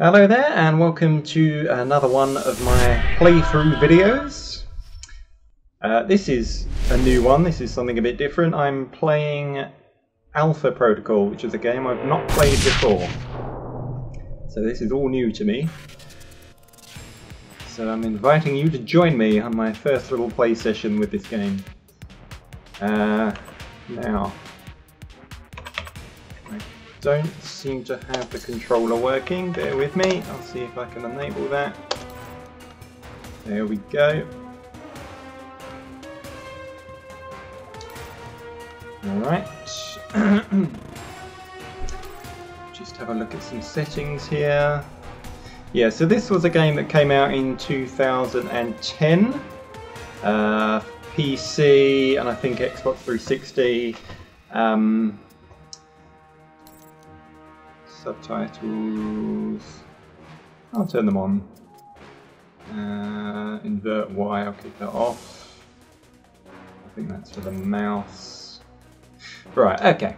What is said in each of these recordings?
Hello there and welcome to another one of my playthrough videos. Uh, this is a new one, this is something a bit different. I'm playing Alpha Protocol, which is a game I've not played before. So this is all new to me. So I'm inviting you to join me on my first little play session with this game. Uh, now, don't seem to have the controller working, bear with me, I'll see if I can enable that. There we go. Alright. Just have a look at some settings here. Yeah, so this was a game that came out in 2010. Uh, PC and I think Xbox 360. Um, subtitles. I'll turn them on. Uh, invert Y, I'll keep that off. I think that's for the mouse. Right, okay.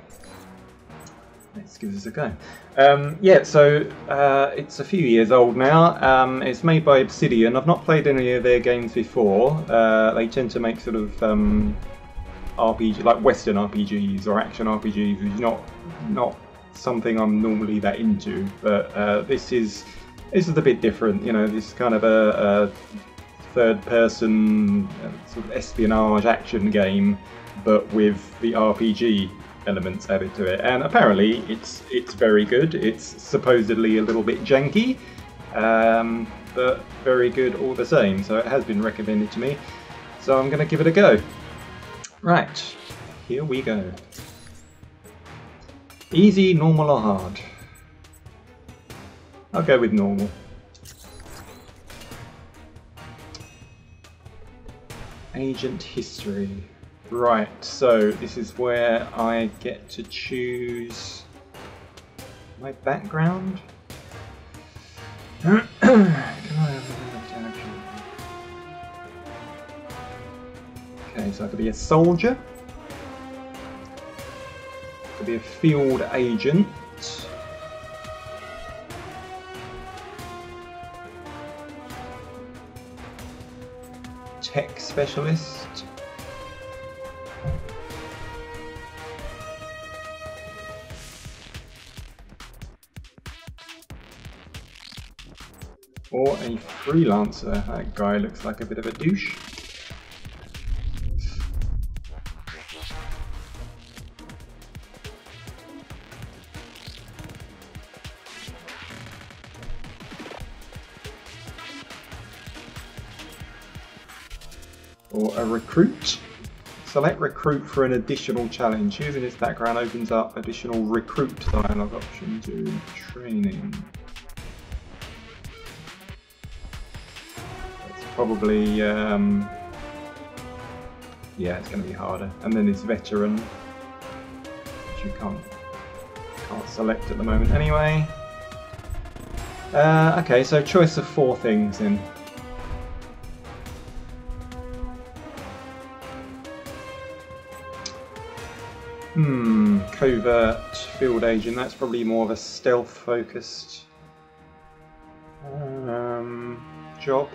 Let's give this a go. Um, yeah, so uh, it's a few years old now. Um, it's made by Obsidian. I've not played any of their games before. Uh, they tend to make sort of um, RPG, like Western RPGs or action RPGs, which not not something I'm normally that into. But uh, this is this is a bit different. You know, this is kind of a, a third-person uh, sort of espionage action game, but with the RPG elements added to it. And apparently, it's it's very good. It's supposedly a little bit janky, um, but very good all the same. So it has been recommended to me. So I'm going to give it a go. Right, here we go. Easy, normal, or hard? I'll go with normal. Agent history. Right, so this is where I get to choose my background. Okay, so I could be a soldier. Could be a field agent. Tech specialist. Or a freelancer. That guy looks like a bit of a douche. Or a recruit. Select recruit for an additional challenge. Using this background opens up additional recruit dialog options during training. It's probably um, yeah, it's going to be harder. And then this veteran, which you can't can't select at the moment anyway. Uh, okay, so choice of four things then. Hmm, covert field agent. That's probably more of a stealth focused um, job.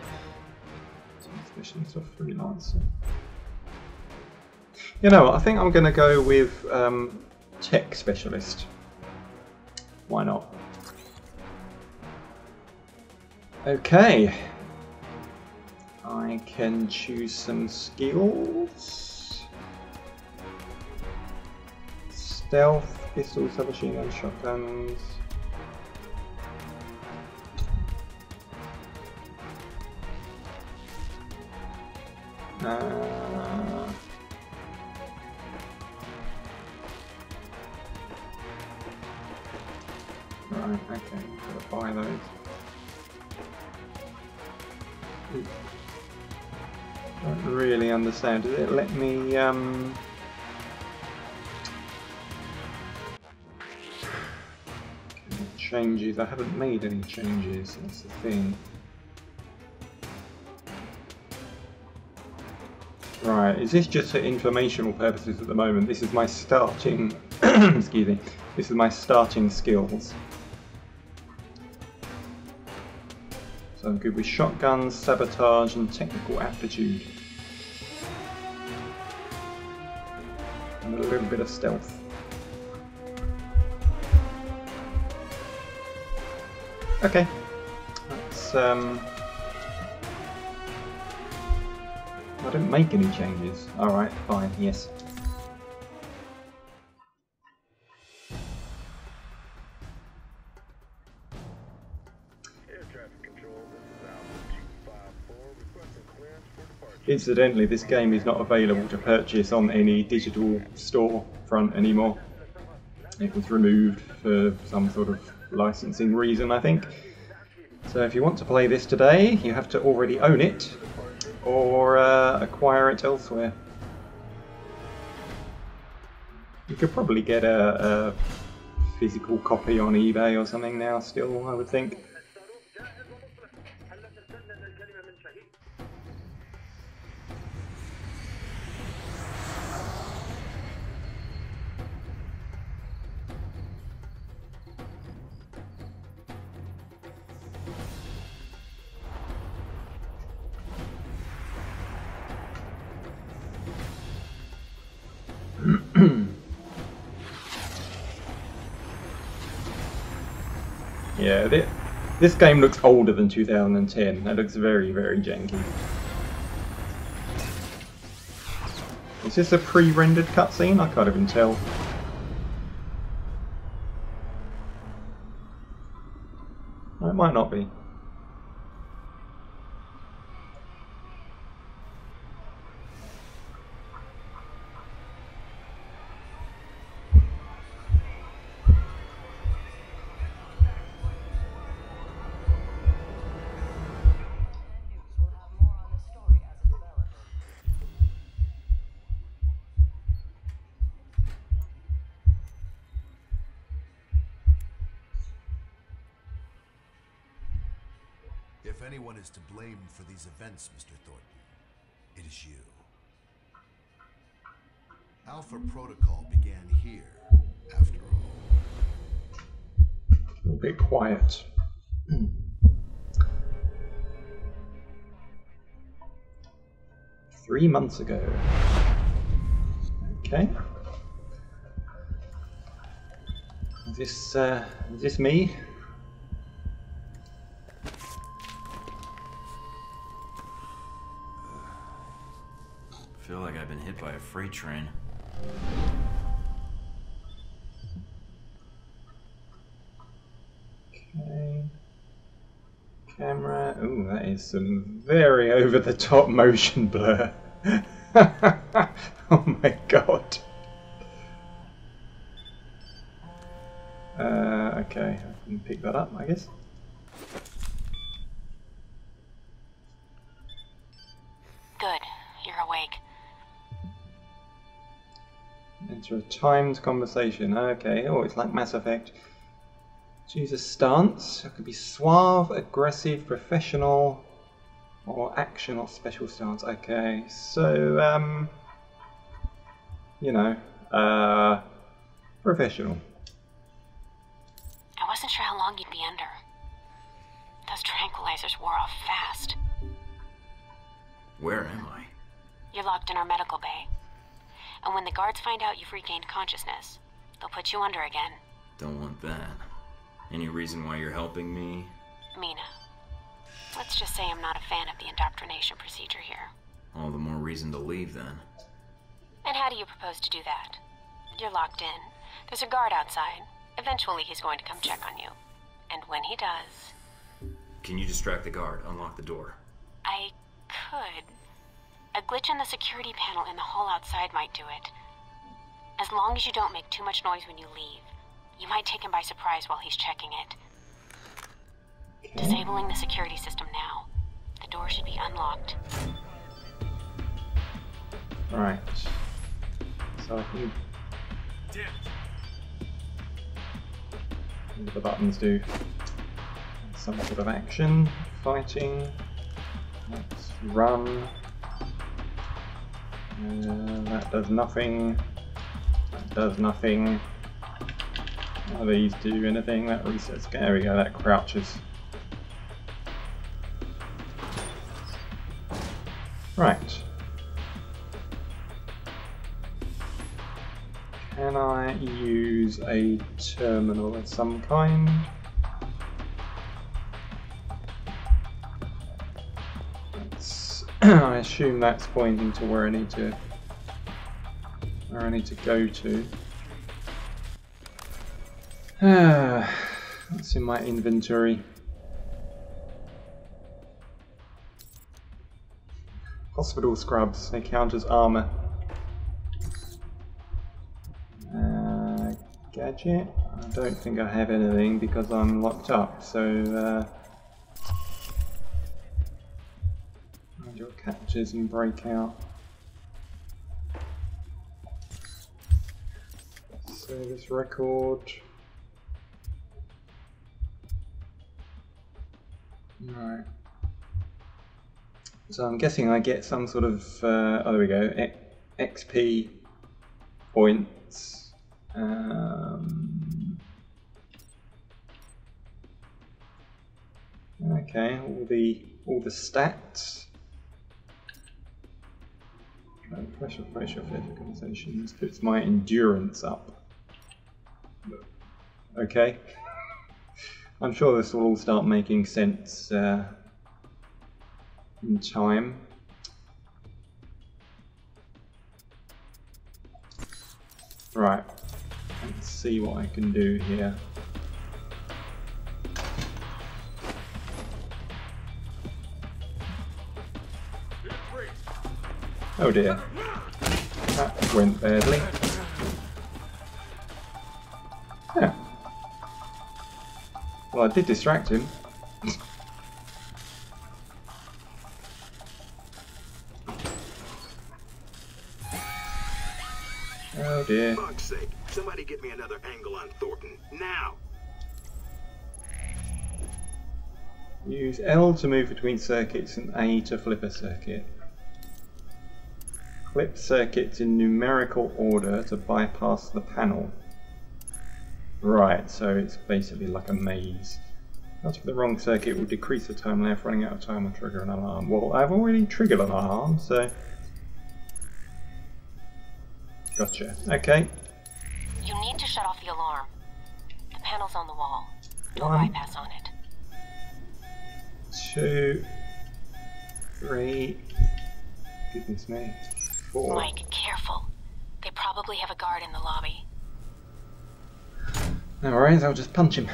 You know, I think I'm going to go with um, tech specialist. Why not? Okay. I can choose some skills. Stealth, pistols, submachine gun, shotguns. Uh, right, okay, gotta buy those. Don't really understand. It let me um changes? I haven't made any changes, that's the thing. Right, is this just for informational purposes at the moment? This is my starting, excuse me, this is my starting skills. So I'm good with shotguns, sabotage, and technical aptitude. And a little bit of stealth. Okay. Let's um I didn't make any changes. Alright, fine, yes. Incidentally, this game is not available to purchase on any digital store front anymore. It was removed for some sort of licensing reason, I think. So if you want to play this today, you have to already own it or uh, acquire it elsewhere. You could probably get a, a physical copy on eBay or something now still, I would think. This game looks older than 2010. That looks very, very janky. Is this a pre-rendered cutscene? I can't even tell. it might not be. Anyone is to blame for these events, Mr. Thorton, it is you. Alpha Protocol began here, after all. Bit quiet. Three months ago. Okay. Is this, uh, is this me? Been hit by a freight train. Camera. Ooh, that is some very over the top motion blur. oh my god. Uh, okay, I can pick that up, I guess. Enter a timed conversation. Okay, oh, it's like Mass Effect. Choose a stance. It could be suave, aggressive, professional, or action or special stance. Okay, so, um, you know, uh, professional. I wasn't sure how long you'd be under. Those tranquilizers wore off fast. Where am I? You're locked in our medical bay. And when the guards find out you've regained consciousness, they'll put you under again. Don't want that. Any reason why you're helping me? Mina. Let's just say I'm not a fan of the indoctrination procedure here. All the more reason to leave then. And how do you propose to do that? You're locked in. There's a guard outside. Eventually he's going to come check on you. And when he does, Can you distract the guard? Unlock the door. I could. A glitch in the security panel in the hall outside might do it. As long as you don't make too much noise when you leave, you might take him by surprise while he's checking it. Disabling the security system now. The door should be unlocked. Alright. So I can. What the buttons do? Some sort of action, fighting. Let's run. And that does nothing. That does nothing. None of these do anything. That resets. There we go, that crouches. Right. Can I use a terminal of some kind? I assume that's pointing to where I need to where I need to go to. That's in my inventory. Hospital scrubs, they count as armor. Uh, gadget? I don't think I have anything because I'm locked up, so uh, captures and break out. So this record. Right. So I'm guessing I get some sort of, uh, oh there we go, XP points. Um, okay, all the all the stats. Right, Pressure, pressure, organizations puts my endurance up. Okay. I'm sure this will all start making sense uh, in time. Right, let's see what I can do here. Oh dear, that went badly. Yeah. Well, I did distract him. oh dear. fuck's sake, somebody get me another angle on Thorton. Now! Use L to move between circuits and A to flip a circuit. Flip circuits in numerical order to bypass the panel. Right, so it's basically like a maze. Touch the wrong circuit will decrease the time left, running out of time will trigger an alarm. Well, I've already triggered an alarm, so... Gotcha. Okay. You need to shut off the alarm. The panel's on the wall. Don't One. bypass on it. Two... Three... Goodness me. Four. Mike, careful. They probably have a guard in the lobby. No worries, I'll just punch him.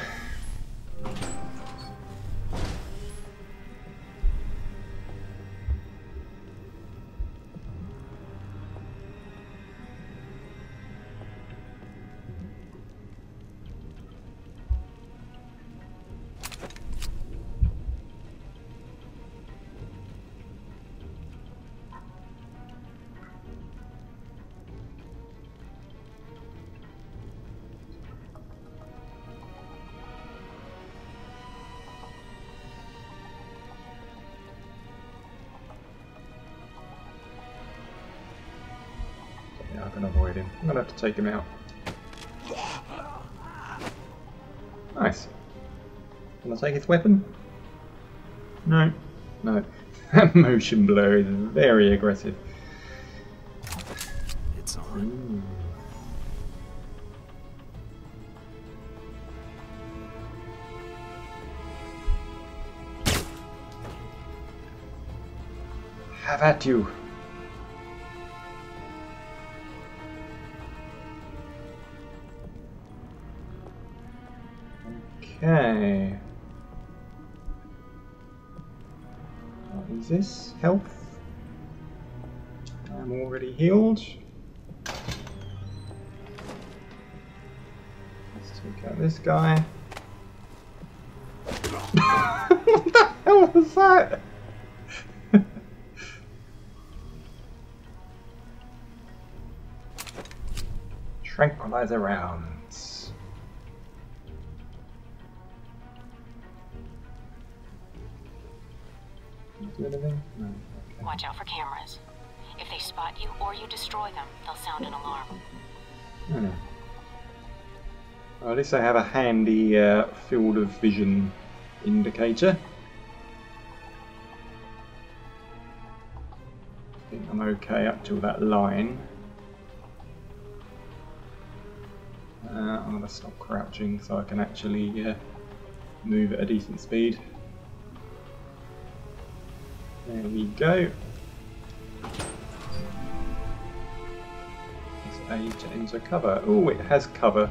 I can avoid him. I'm gonna have to take him out. Nice. Can I take his weapon? No. No. That motion blur is very aggressive. It's on. Have at you. Is this? Health? I'm already healed. Let's take out this guy. what the hell was that? Tranquilizer rounds. Watch out for cameras. If they spot you or you destroy them, they'll sound an alarm. Hmm. Well, at least I have a handy uh, field of vision indicator. I think I'm okay up till that line. Uh, I'm going to stop crouching so I can actually uh, move at a decent speed. There we go. It's A to enter cover. Oh, it has cover.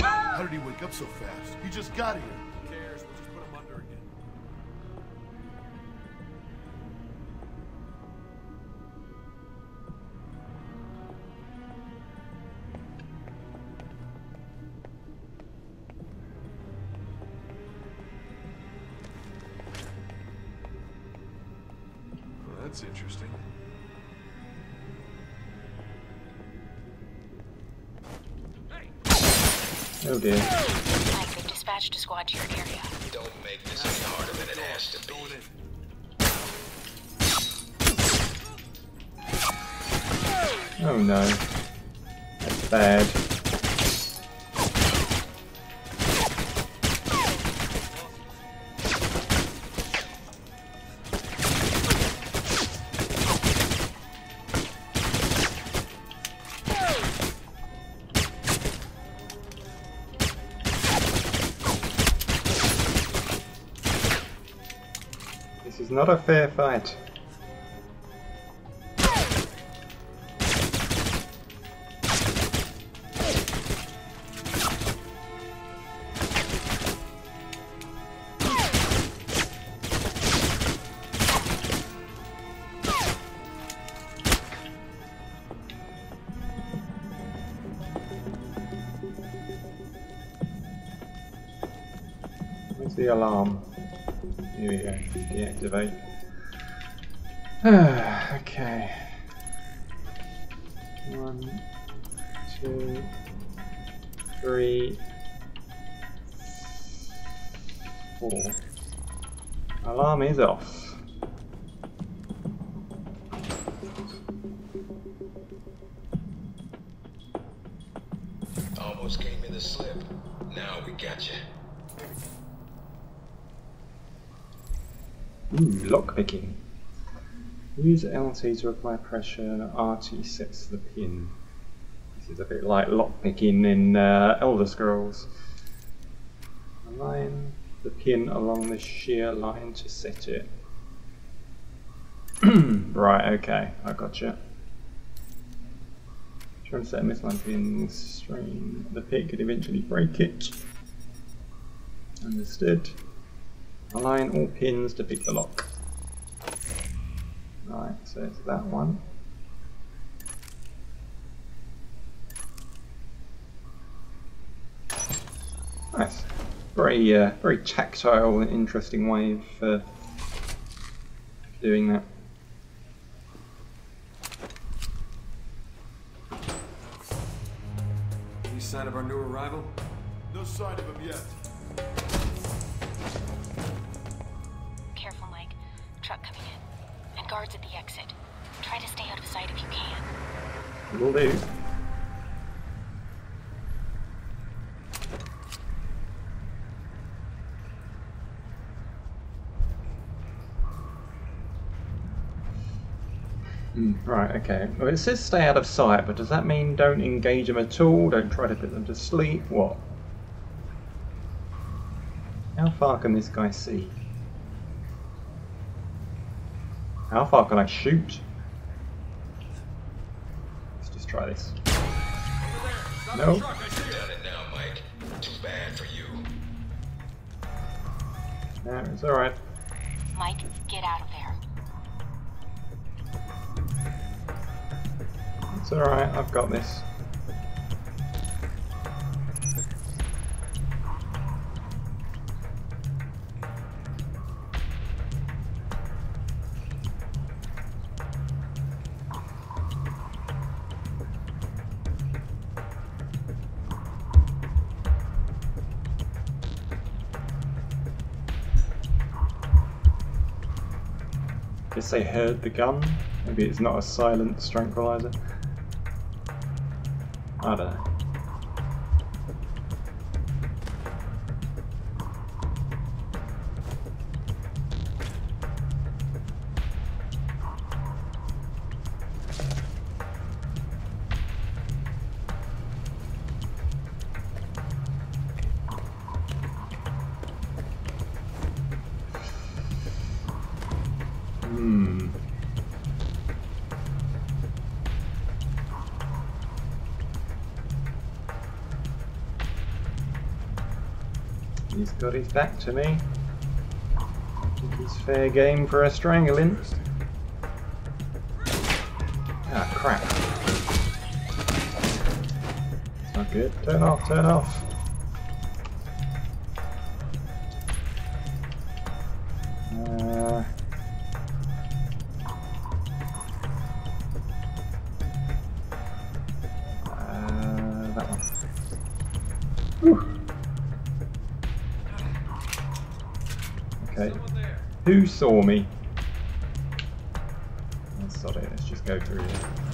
How did he wake up so fast? He just got here. Dispatched a squad to your area. Don't make this any harder than it has to be. Oh no. That's bad. Not a fair fight. The alarm? Here we go. Deactivate. okay. One, two, three, four. Alarm is off. Almost gave me the slip. Now we got you. Ooh, lockpicking. Use LT to apply pressure, RT sets the pin. This is a bit like lockpicking in uh, Elder Scrolls. Align the pin along the shear line to set it. right, okay, I gotcha. Trying to set a misaligned pin string. The pit could eventually break it. Understood. Align all pins to pick the lock. Right, so it's that one. Nice. Very, uh, very tactile and interesting way of uh, doing that. Any sign of our new arrival? No sign of him yet. Sight if you can. Will do. Hmm, right, okay. Well, it says stay out of sight, but does that mean don't engage them at all? Don't try to put them to sleep? What? How far can this guy see? How far can I shoot? Let's try this. No. Done it now, Mike. Too bad for you. No, it's alright. Mike, get out of there. It's alright, I've got this. Guess they heard the gun. Maybe it's not a silent tranquilizer. I don't know. He's got his back to me. He's fair game for a strangling. Ah, crap. It's not good. Turn off, turn off. Uh, that one. Okay. Who saw me? Sod it, let's just go through here.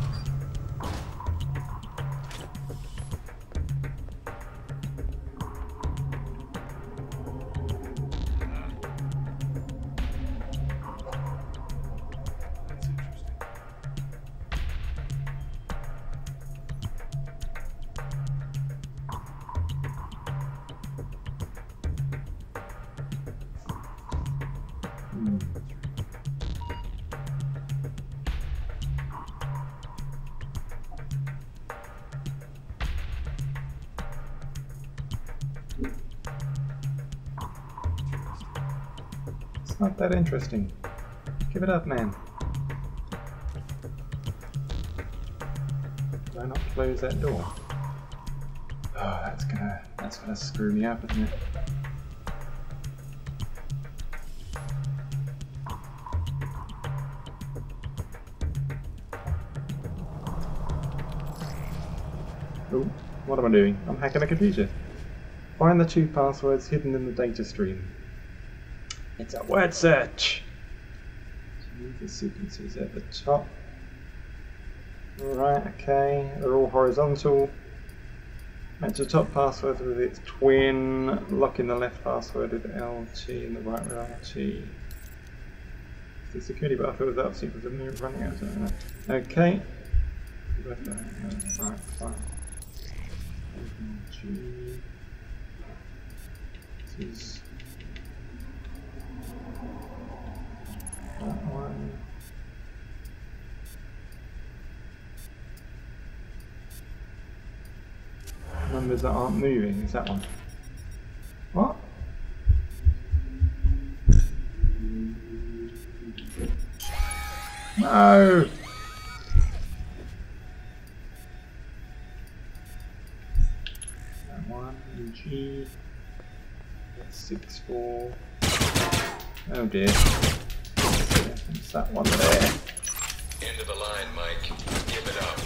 Interesting. Give it up, man. Do I not close that door? Oh, that's gonna that's gonna screw me up, isn't it? Oh, what am I doing? I'm hacking a computer. Find the two passwords hidden in the data stream. It's a word search. Move the sequences at the top. Alright, okay. They're all horizontal. Match the top password with its twin. Lock in the left password with LT and the right with RT. The security bar fills up sequence of running out. Okay. Right, fine. G. This is Numbers that aren't moving, is that one? What? No! One, G. Six, four. Oh dear. It's that one there. End of the line, Mike. Give it up.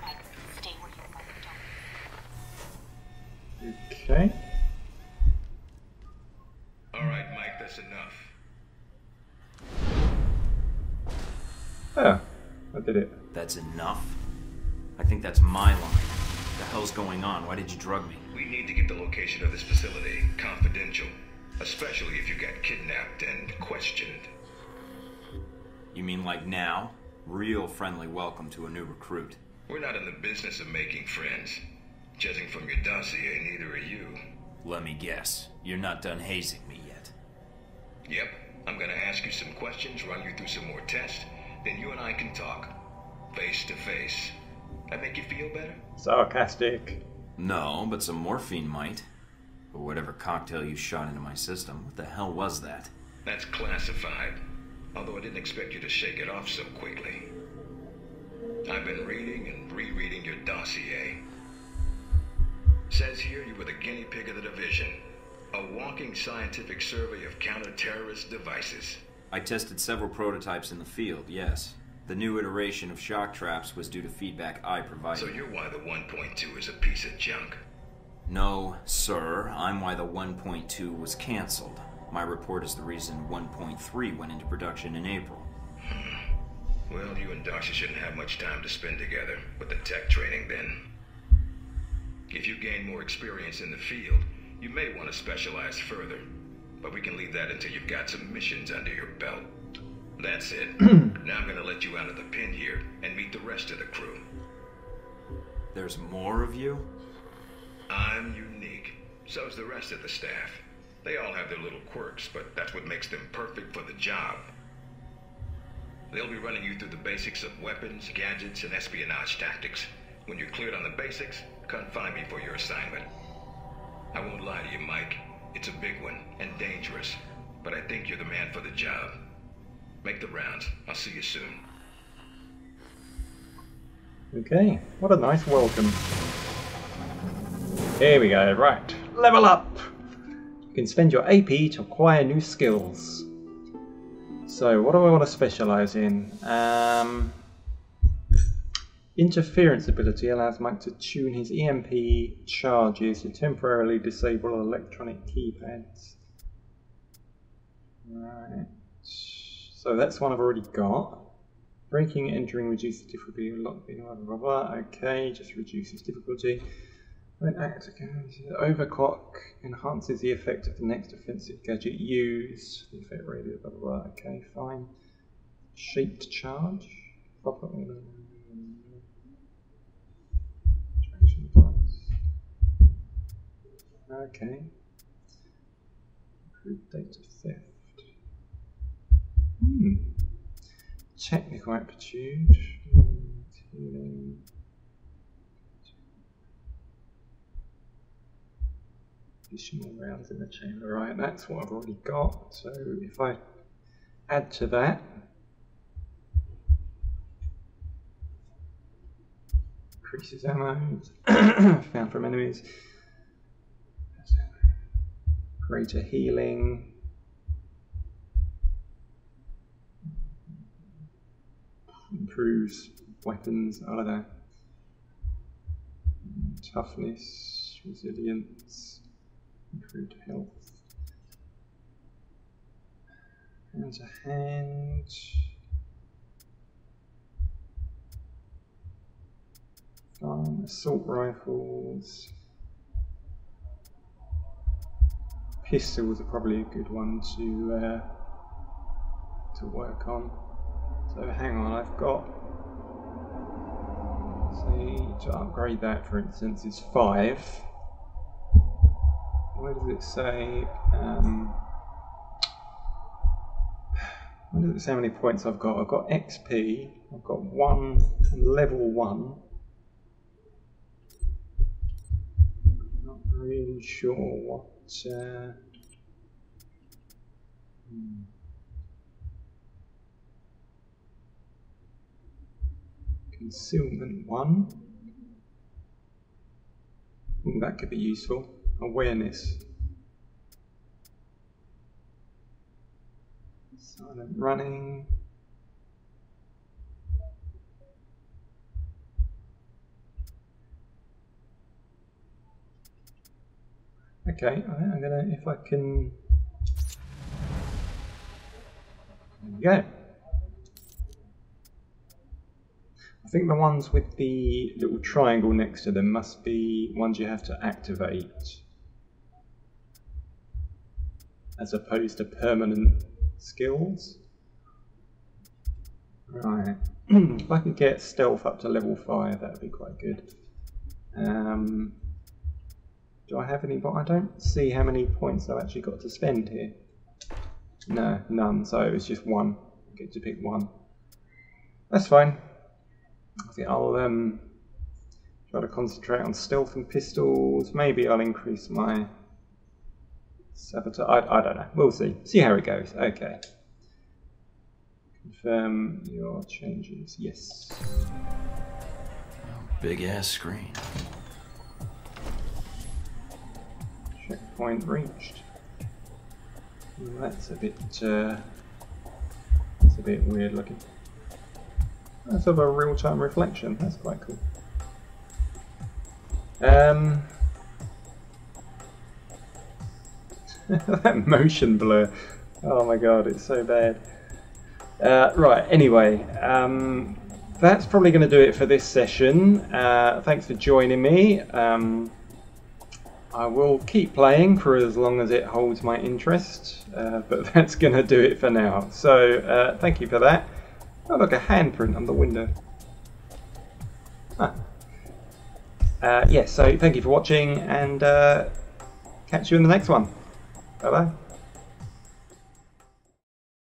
Mike, stay where you are. Don't Okay. All right, Mike, that's enough. Oh, I did it. That's enough? I think that's my line. What the hell's going on? Why did you drug me? We need to get the location of this facility confidential, especially if you got kidnapped and questioned. You mean like now? Real friendly welcome to a new recruit. We're not in the business of making friends. Judging from your dossier, neither are you. Let me guess. You're not done hazing me yet. Yep, I'm gonna ask you some questions, run you through some more tests, then you and I can talk. Face to face. That make you feel better? Sarcastic. No, but some morphine might. Or whatever cocktail you shot into my system. What the hell was that? That's classified. Although I didn't expect you to shake it off so quickly. I've been reading and rereading your dossier. Says here you were the guinea pig of the division. A walking scientific survey of counter-terrorist devices. I tested several prototypes in the field, yes. The new iteration of shock traps was due to feedback I provided. So you're why the 1.2 is a piece of junk. No, sir. I'm why the 1.2 was canceled. My report is the reason 1.3 went into production in April. Hmm. Well, you and Darcy shouldn't have much time to spend together with the tech training then. If you gain more experience in the field, you may want to specialize further. But we can leave that until you've got some missions under your belt. That's it. now I'm gonna let you out of the pin here and meet the rest of the crew. There's more of you? I'm unique. So's the rest of the staff. They all have their little quirks, but that's what makes them perfect for the job. They'll be running you through the basics of weapons, gadgets, and espionage tactics. When you're cleared on the basics, come find me for your assignment. I won't lie to you, Mike. It's a big one and dangerous, but I think you're the man for the job. Make the rounds. I'll see you soon. Okay, what a nice welcome. Here we go, right. Level up! You can spend your AP to acquire new skills. So, what do I want to specialise in? Um, interference ability allows Mike to tune his EMP charges to temporarily disable electronic keypads. Right. So that's one I've already got. Breaking entering reduces difficulty, lock blah blah blah. Okay, just reduces difficulty. When active, overclock enhances the effect of the next offensive gadget used. The effect radius, blah blah blah. Okay, fine. Shaped charge. Okay. Improved data theft. Technical aptitude. Additional rounds in the chamber. Right, that's what I've already got. So if I add to that. Increases ammo found from enemies. Greater healing. Improves weapons, I don't know. Toughness, resilience, improved health. Hand to hand. Fine, assault rifles. Pistols are probably a good one to uh, to work on. So hang on, I've got see to upgrade that for instance is five. Where does it say um, where does it say how many points I've got? I've got XP, I've got one level one. I'm Not really sure what uh, hmm. Concealment 1. Ooh, that could be useful. Awareness. Silent running. Okay, I'm gonna, if I can. There we go. I think the ones with the little triangle next to them must be ones you have to activate as opposed to permanent skills. Right, if I could get stealth up to level 5 that would be quite good. Um, do I have any, but I don't see how many points I've actually got to spend here. No, none, so it was just one. I get to pick one. That's fine. I think I'll um, try to concentrate on stealth and pistols. Maybe I'll increase my sabotage. I, I don't know. We'll see. See how it goes. Okay. Confirm your changes. Yes. Big ass screen. Checkpoint reached. That's a bit. Uh, that's a bit weird looking. That's of a real-time reflection. That's quite cool. Um, that motion blur. Oh my god, it's so bad. Uh, right, anyway, um, that's probably going to do it for this session. Uh, thanks for joining me. Um, I will keep playing for as long as it holds my interest, uh, but that's going to do it for now. So, uh, thank you for that. Oh, look, a handprint on the window. Ah. Uh, yes, yeah, so thank you for watching and uh, catch you in the next one. Bye bye.